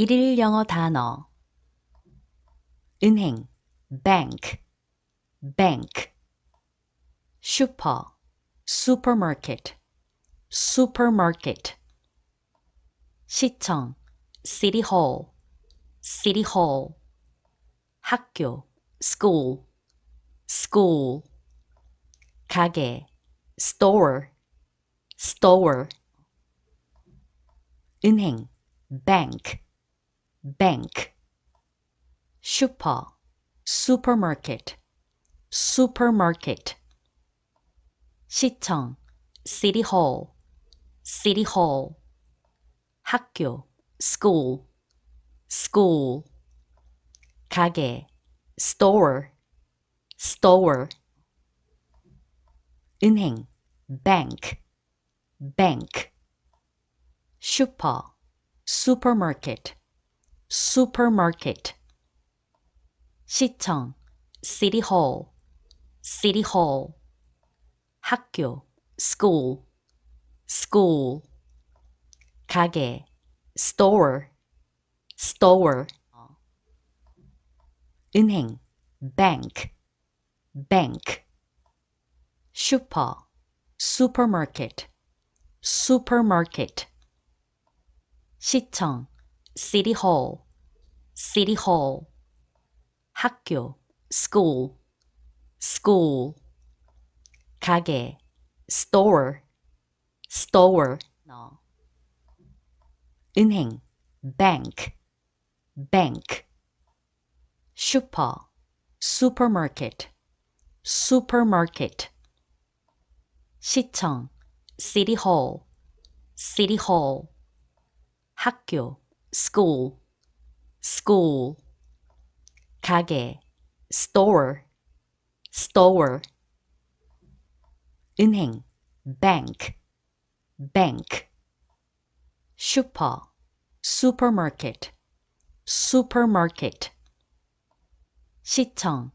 일일 영어 단어 은행 bank bank 슈퍼 supermarket supermarket 시청 city hall city hall 학교 school school 가게 store store 은행 bank bank 슈퍼 supermarket supermarket 시청 city hall city hall 학교 school school 가게 store store 은행 bank bank 슈퍼 supermarket supermarket 시청 city hall city hall 학교 school school 가게 store store 은행 bank bank 슈퍼 supermarket supermarket 시청 city hall city hall 학교 school school 가게 store store 은행 bank bank 슈퍼 supermarket supermarket 시청 city hall city hall 학교 school school 가게 store store 은행 bank bank 슈퍼 supermarket supermarket 시청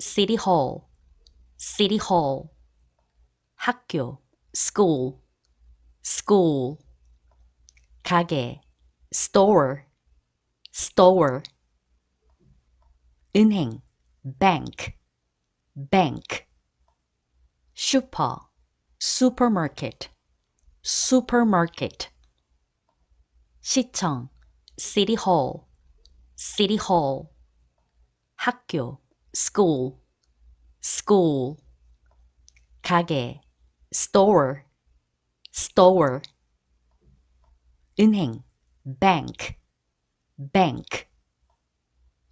city hall city hall 학교 school school 가게 store store 은행 bank bank 슈퍼 supermarket supermarket 시청 city hall city hall 학교 school school 가게 store store 은행 bank bank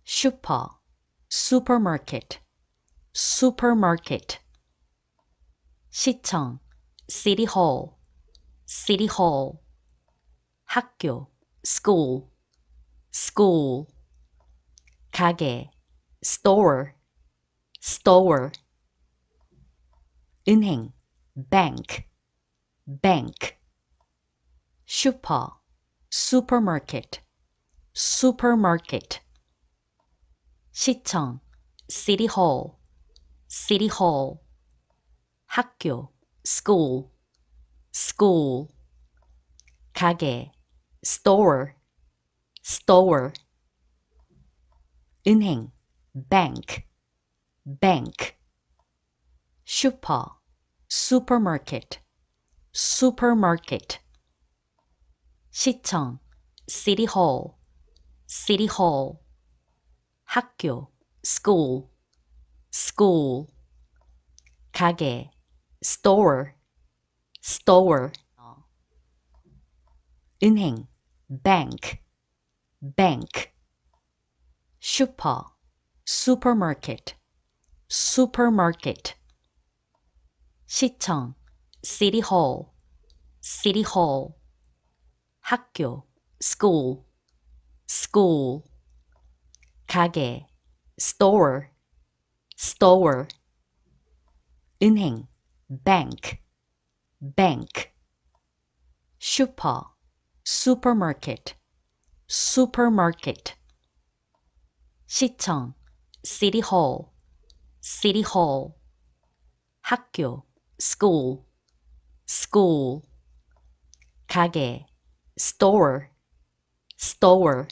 슈퍼 supermarket supermarket 시청 city hall city hall 학교 school school 가게 store store 은행 bank bank 슈퍼 supermarket supermarket 시청 city hall city hall 학교 school school 가게 store store 은행 bank bank 슈퍼 supermarket supermarket 시청 city hall city hall 학교 school school 가게 store store 은행 bank bank 슈퍼 supermarket supermarket 시청 city hall city hall 학교 school school 가게 store store 은행 bank bank 슈퍼 supermarket supermarket 시청 city hall city hall 학교 school school 가게 store store